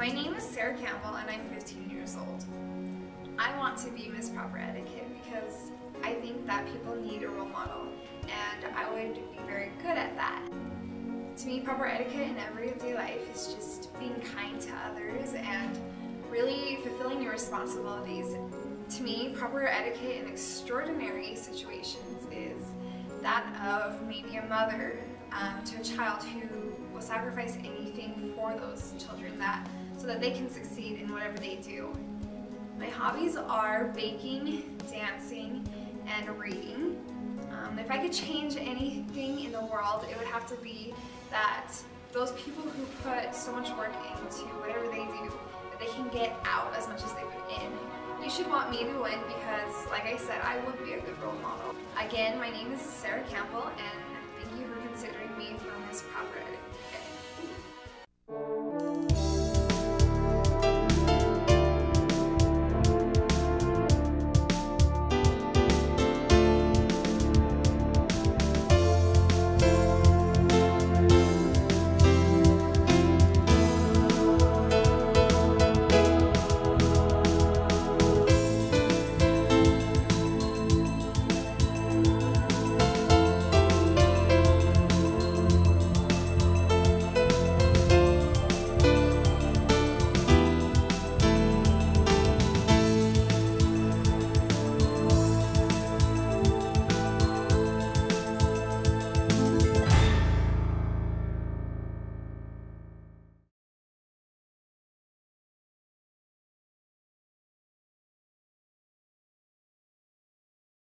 is Sarah Campbell and I'm 15 years old. I want to be Miss Proper Etiquette because I think that people need a role model and I would be very good at that. To me, proper etiquette in everyday life is just being kind to others and really fulfilling your responsibilities. To me, proper etiquette in extraordinary situations is that of maybe a mother um, to a child who will sacrifice anything for those children that so that they can succeed in whatever they do. My hobbies are baking, dancing, and reading. Um, if I could change anything in the world, it would have to be that those people who put so much work into whatever they do, that they can get out as much as they put in. You should want me to win because, like I said, I would be a good role model. Again, my name is Sarah Campbell, and thank you for considering me for Miss Proper.